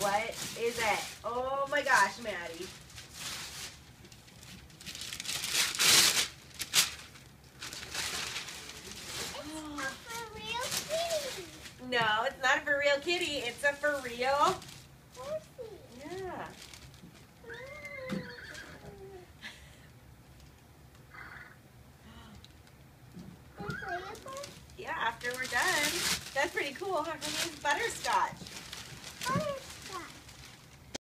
What is that? Oh my gosh, Maddie. No, it's not a for real kitty. It's a for real. Horsey. Yeah. Yeah, after we're done. That's pretty cool, huh? Her Butterscotch.